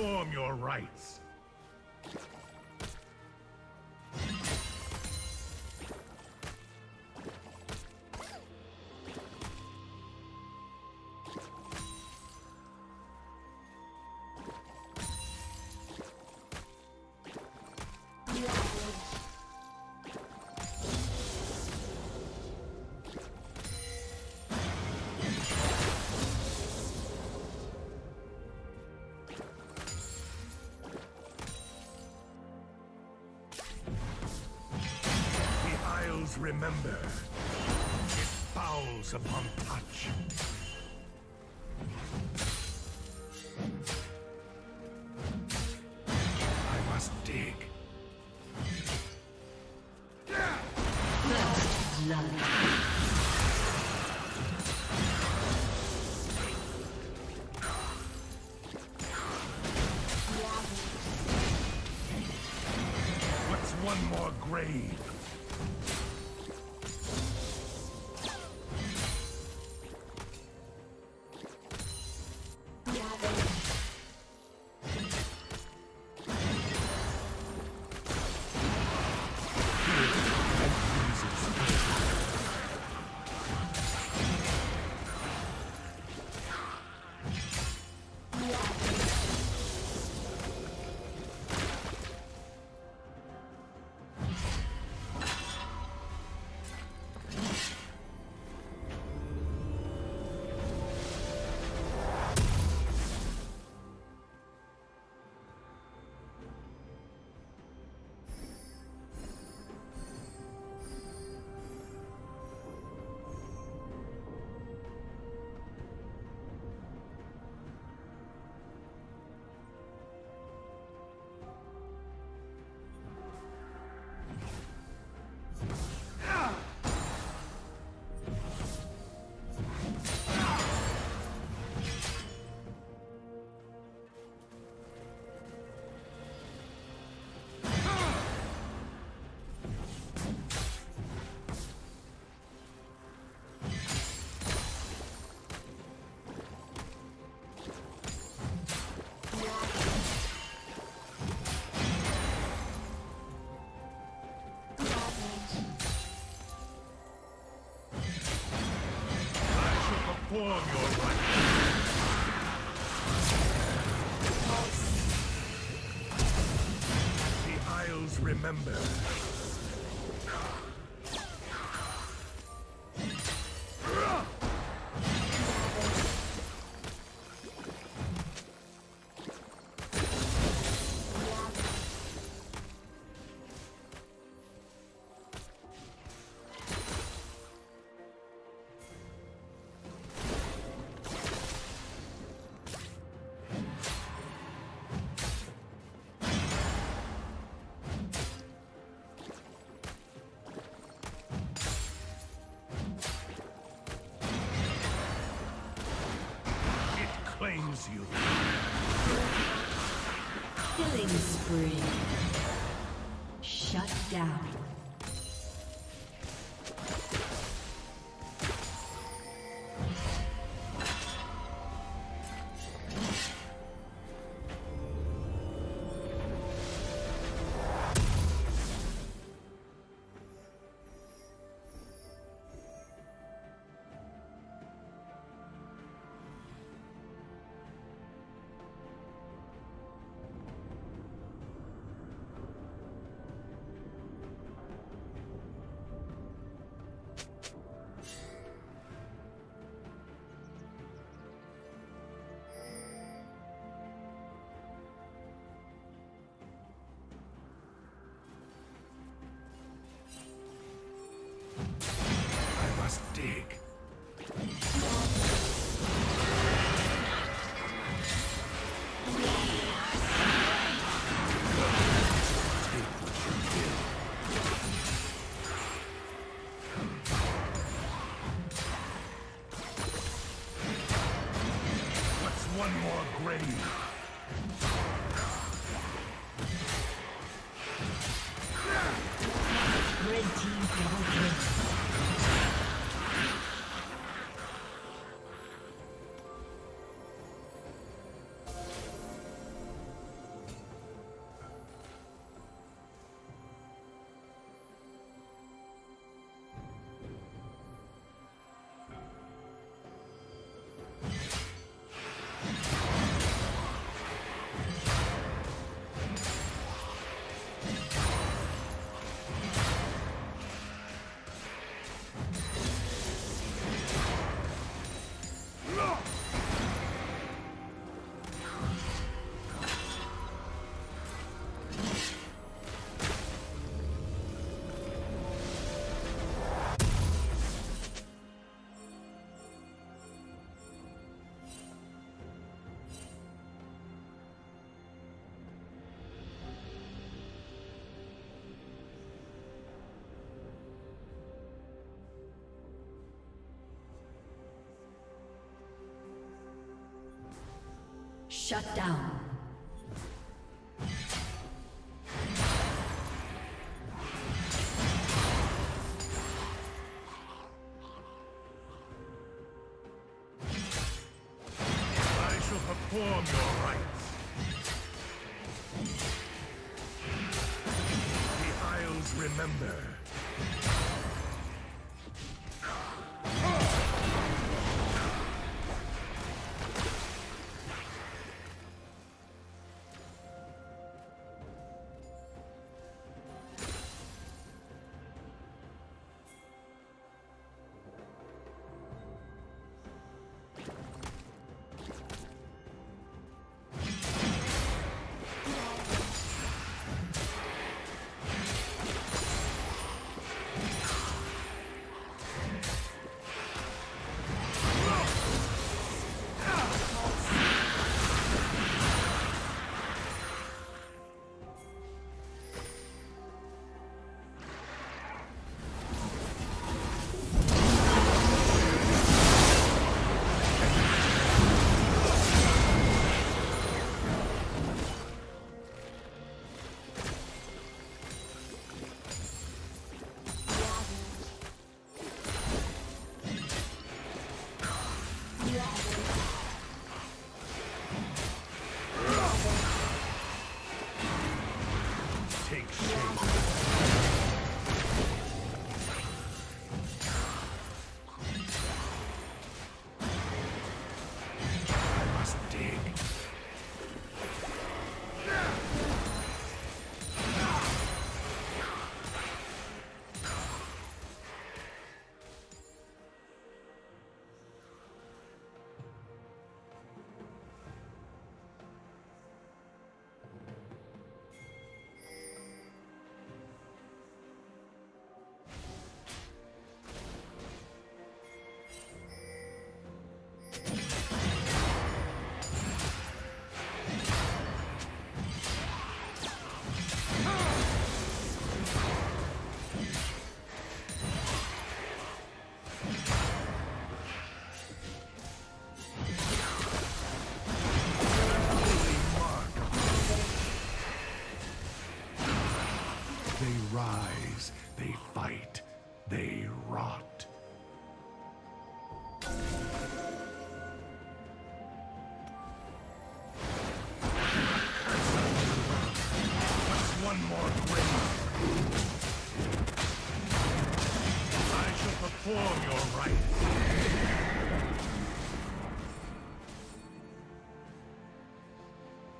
perform your rites. Remember. It fouls upon touch. I must dig. First blood. Perform your rite. The Isles remember. You. Killing spree. Shut down. Shut down. I shall perform your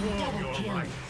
Double kill.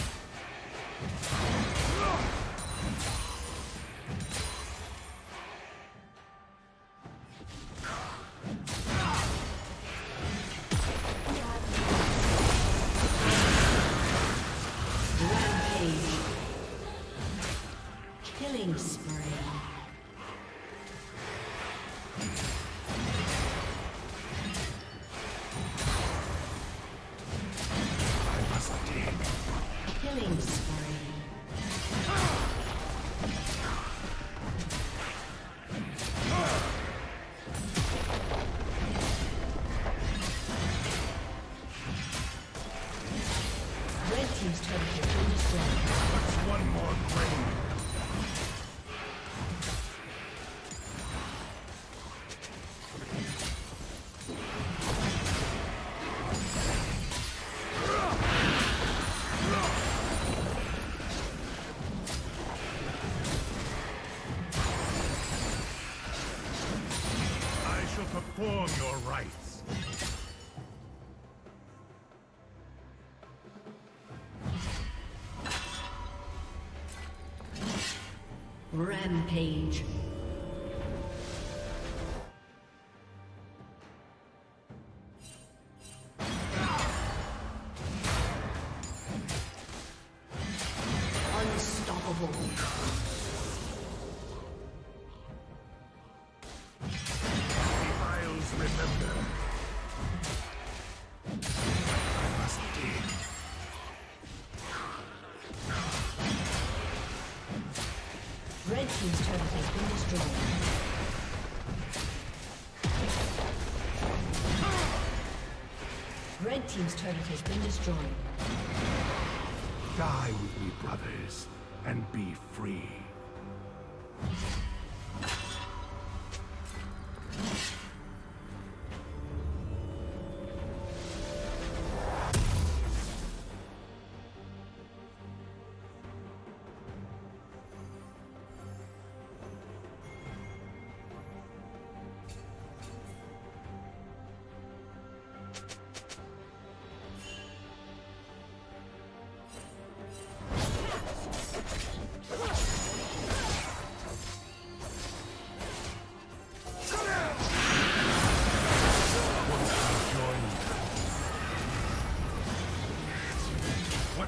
Rampage. Unstoppable. destroyed. Red Team's turret has been destroyed. Die with me, brothers, and be free.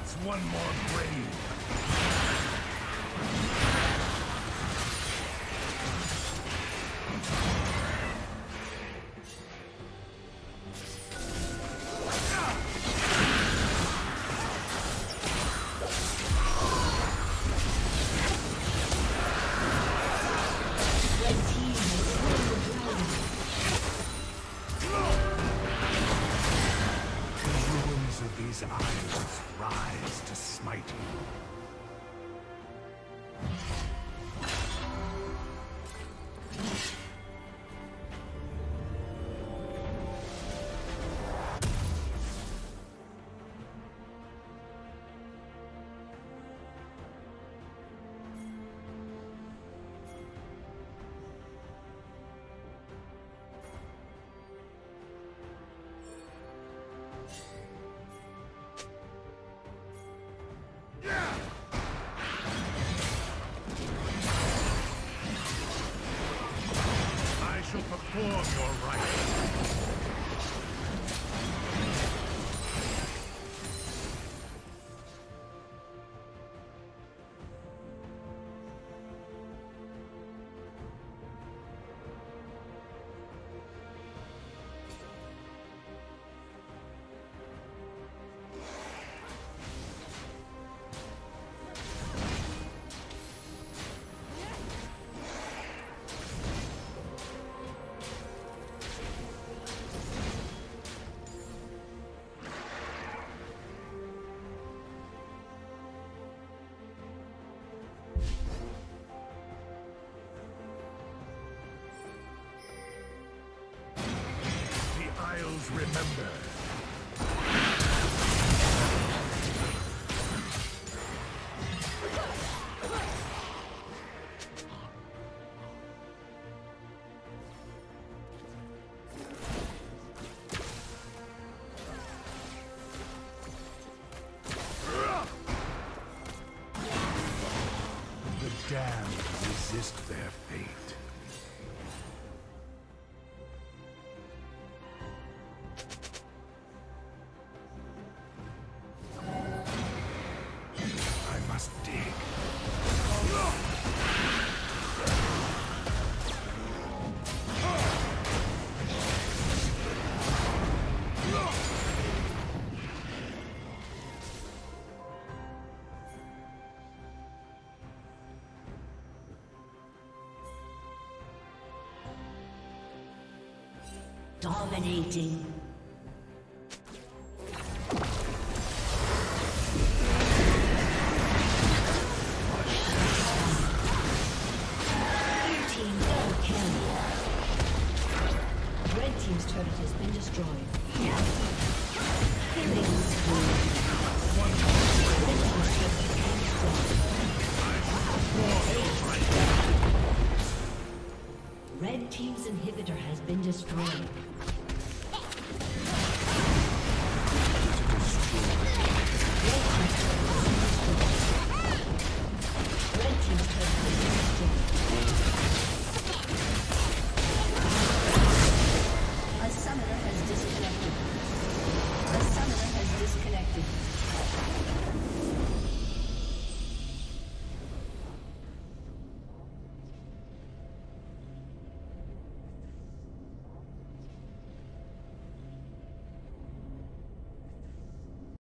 That's one more grave. Perform your rite. damned resist their fate. Dominating.